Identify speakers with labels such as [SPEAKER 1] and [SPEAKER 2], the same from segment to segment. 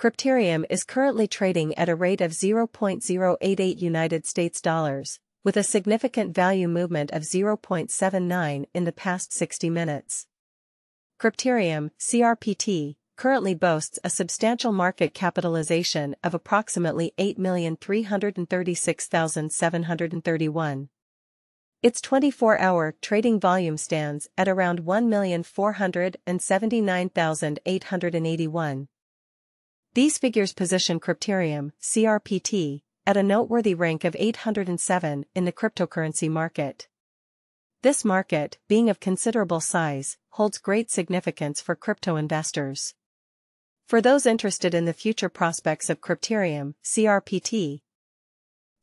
[SPEAKER 1] Crypterium is currently trading at a rate of 0.088 United States dollars, with a significant value movement of 0.79 in the past 60 minutes. Crypterium, CRPT, currently boasts a substantial market capitalization of approximately 8,336,731. Its 24-hour trading volume stands at around 1,479,881. These figures position Crypterium, CRPT, at a noteworthy rank of 807 in the cryptocurrency market. This market, being of considerable size, holds great significance for crypto investors. For those interested in the future prospects of Crypterium, CRPT,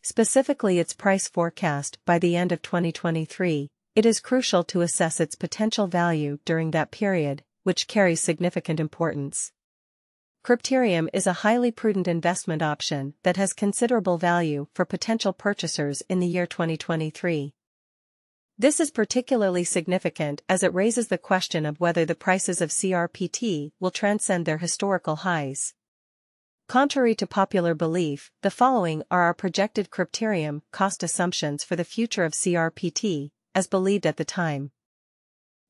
[SPEAKER 1] specifically its price forecast by the end of 2023, it is crucial to assess its potential value during that period, which carries significant importance. Crypterium is a highly prudent investment option that has considerable value for potential purchasers in the year 2023. This is particularly significant as it raises the question of whether the prices of CRPT will transcend their historical highs. Contrary to popular belief, the following are our projected Crypterium cost assumptions for the future of CRPT, as believed at the time.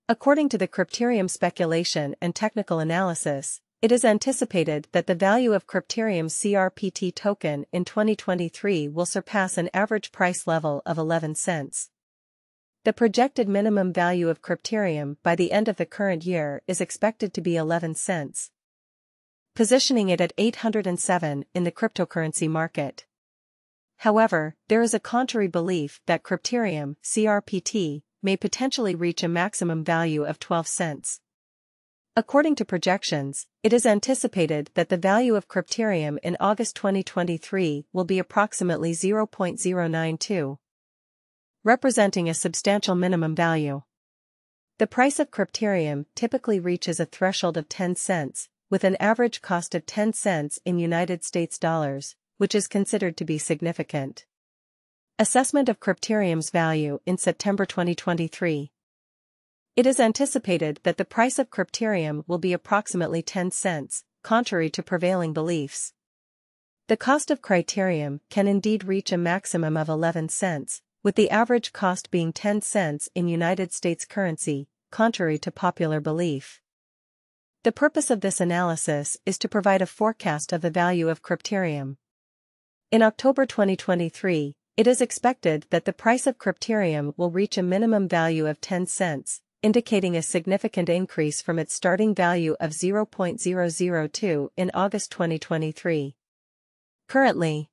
[SPEAKER 1] According to the Crypterium speculation and technical analysis, it is anticipated that the value of Crypterium's CRPT token in 2023 will surpass an average price level of 11 cents. The projected minimum value of Crypterium by the end of the current year is expected to be 11 cents, positioning it at 807 in the cryptocurrency market. However, there is a contrary belief that Crypterium, CRPT, may potentially reach a maximum value of 12 cents. According to projections, it is anticipated that the value of Crypterium in August 2023 will be approximately 0.092 representing a substantial minimum value. The price of Crypterium typically reaches a threshold of 10 cents, with an average cost of 10 cents in United States dollars, which is considered to be significant. Assessment of Crypterium's value in September 2023. It is anticipated that the price of Crypterium will be approximately 10 cents, contrary to prevailing beliefs. The cost of Crypterium can indeed reach a maximum of 11 cents, with the average cost being 10 cents in United States currency, contrary to popular belief. The purpose of this analysis is to provide a forecast of the value of Crypterium. In October 2023, it is expected that the price of Crypterium will reach a minimum value of 10 cents, indicating a significant increase from its starting value of 0.002 in August 2023. Currently,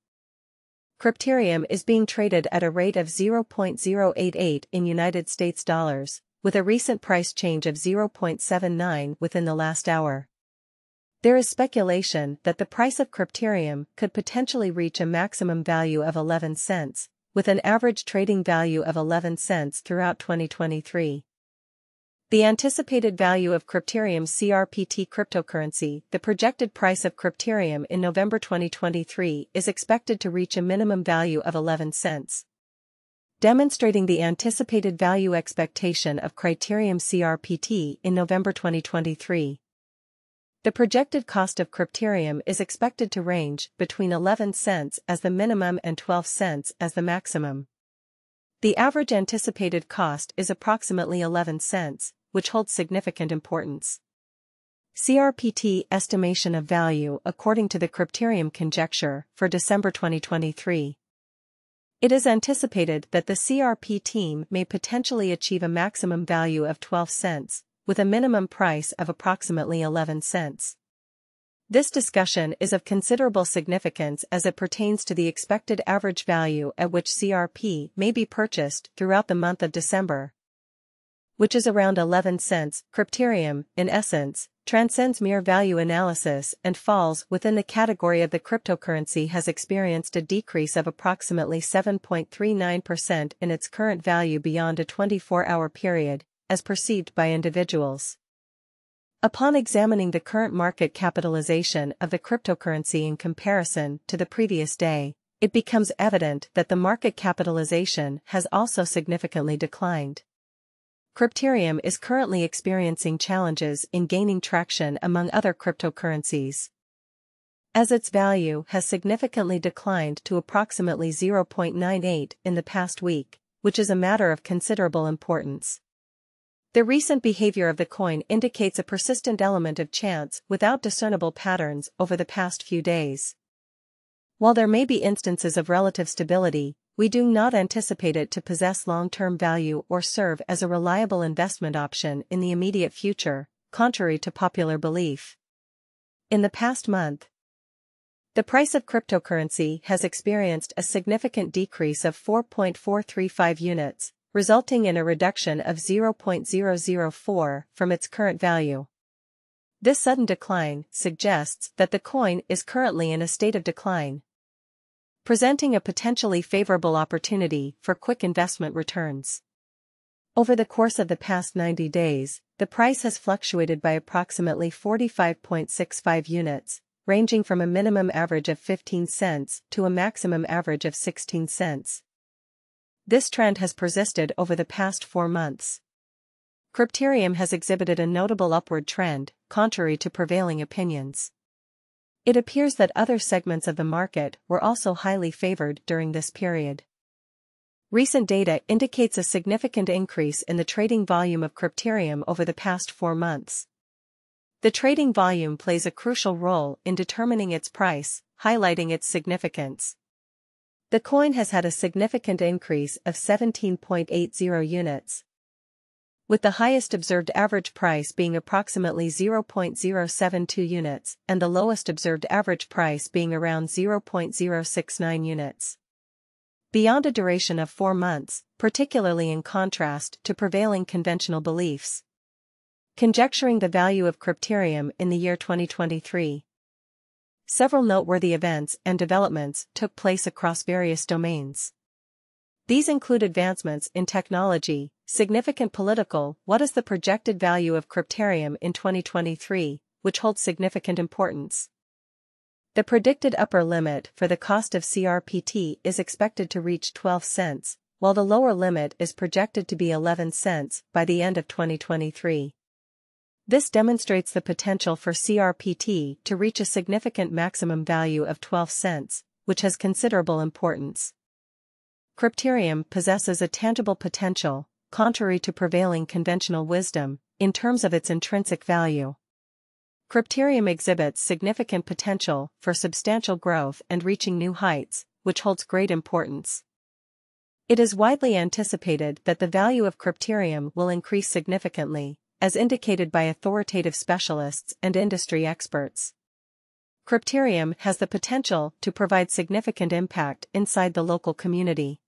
[SPEAKER 1] Crypterium is being traded at a rate of 0.088 in United States dollars, with a recent price change of 0.79 within the last hour. There is speculation that the price of Crypterium could potentially reach a maximum value of 11 cents, with an average trading value of 11 cents throughout 2023. The anticipated value of Crypterium's CRPT cryptocurrency, the projected price of Crypterium in November 2023 is expected to reach a minimum value of 11 cents. Demonstrating the anticipated value expectation of Crypterium CRPT in November 2023. The projected cost of Crypterium is expected to range between 11 cents as the minimum and 12 cents as the maximum. The average anticipated cost is approximately 11 cents, which holds significant importance. CRPT estimation of value according to the Crypterium conjecture for December 2023. It is anticipated that the CRP team may potentially achieve a maximum value of 12 cents, with a minimum price of approximately 11 cents. This discussion is of considerable significance as it pertains to the expected average value at which CRP may be purchased throughout the month of December, which is around 11 cents, Crypterium, in essence, transcends mere value analysis and falls within the category of the cryptocurrency has experienced a decrease of approximately 7.39% in its current value beyond a 24-hour period, as perceived by individuals. Upon examining the current market capitalization of the cryptocurrency in comparison to the previous day, it becomes evident that the market capitalization has also significantly declined. Crypterium is currently experiencing challenges in gaining traction among other cryptocurrencies. as its value has significantly declined to approximately 0.98 in the past week, which is a matter of considerable importance. The recent behavior of the coin indicates a persistent element of chance without discernible patterns over the past few days. While there may be instances of relative stability, we do not anticipate it to possess long-term value or serve as a reliable investment option in the immediate future, contrary to popular belief. In the past month, the price of cryptocurrency has experienced a significant decrease of 4.435 units, resulting in a reduction of 0.004 from its current value. This sudden decline suggests that the coin is currently in a state of decline, presenting a potentially favorable opportunity for quick investment returns. Over the course of the past 90 days, the price has fluctuated by approximately 45.65 units, ranging from a minimum average of 15 cents to a maximum average of 16 cents. This trend has persisted over the past four months. Crypterium has exhibited a notable upward trend, contrary to prevailing opinions. It appears that other segments of the market were also highly favored during this period. Recent data indicates a significant increase in the trading volume of Crypterium over the past four months. The trading volume plays a crucial role in determining its price, highlighting its significance. The coin has had a significant increase of 17.80 units, with the highest observed average price being approximately 0.072 units and the lowest observed average price being around 0.069 units. Beyond a duration of four months, particularly in contrast to prevailing conventional beliefs, Conjecturing the value of crypterium in the year 2023. Several noteworthy events and developments took place across various domains. These include advancements in technology, significant political, what is the projected value of crypterium in 2023, which holds significant importance. The predicted upper limit for the cost of CRPT is expected to reach 12 cents, while the lower limit is projected to be 11 cents by the end of 2023. This demonstrates the potential for CRPT to reach a significant maximum value of 12 cents, which has considerable importance. Crypterium possesses a tangible potential, contrary to prevailing conventional wisdom, in terms of its intrinsic value. Crypterium exhibits significant potential for substantial growth and reaching new heights, which holds great importance. It is widely anticipated that the value of crypterium will increase significantly, as indicated by authoritative specialists and industry experts. Crypterium has the potential to provide significant impact inside the local community.